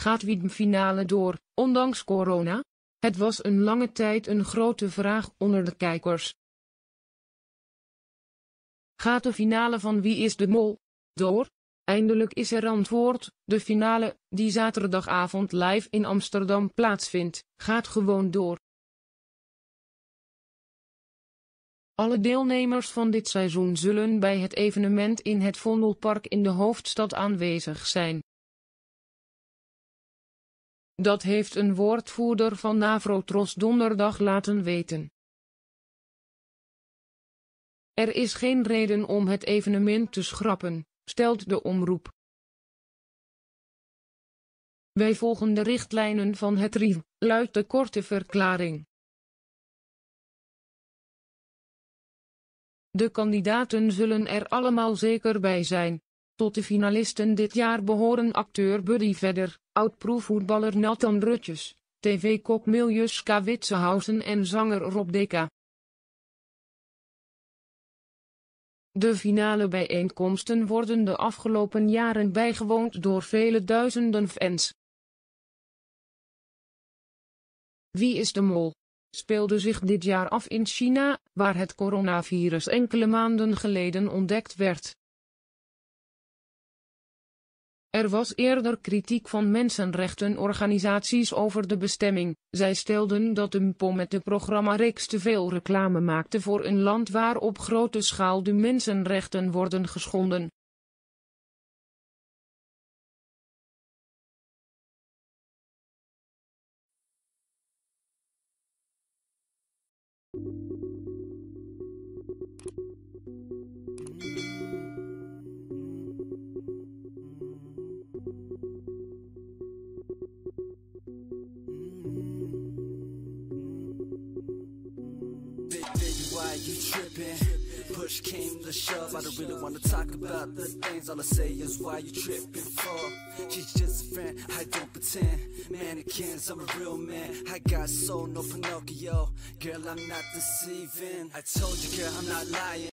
Gaat wie de finale door, ondanks corona? Het was een lange tijd een grote vraag onder de kijkers. Gaat de finale van Wie is de Mol door? Eindelijk is er antwoord, de finale, die zaterdagavond live in Amsterdam plaatsvindt, gaat gewoon door. Alle deelnemers van dit seizoen zullen bij het evenement in het Vondelpark in de hoofdstad aanwezig zijn. Dat heeft een woordvoerder van Navrotros donderdag laten weten. Er is geen reden om het evenement te schrappen, stelt de omroep. Wij volgen de richtlijnen van het RIV, luidt de korte verklaring. De kandidaten zullen er allemaal zeker bij zijn. Tot de finalisten dit jaar behoren acteur Buddy Vedder, oud-proefvoetballer Nathan Rutjes, tv-kok Miljuska Witsehausen en zanger Rob Deka. De finale bijeenkomsten worden de afgelopen jaren bijgewoond door vele duizenden fans. Wie is de mol? speelde zich dit jaar af in China, waar het coronavirus enkele maanden geleden ontdekt werd. Er was eerder kritiek van mensenrechtenorganisaties over de bestemming. Zij stelden dat de MPO met de programmareeks te veel reclame maakte voor een land waar op grote schaal de mensenrechten worden geschonden. You tripping? Push came to shove, I don't really wanna talk about the things. All I say is why you tripping for. She's just a friend, I don't pretend. Mannequins, I'm a real man. I got soul, no Pinocchio. Girl, I'm not deceiving. I told you, girl, I'm not lying.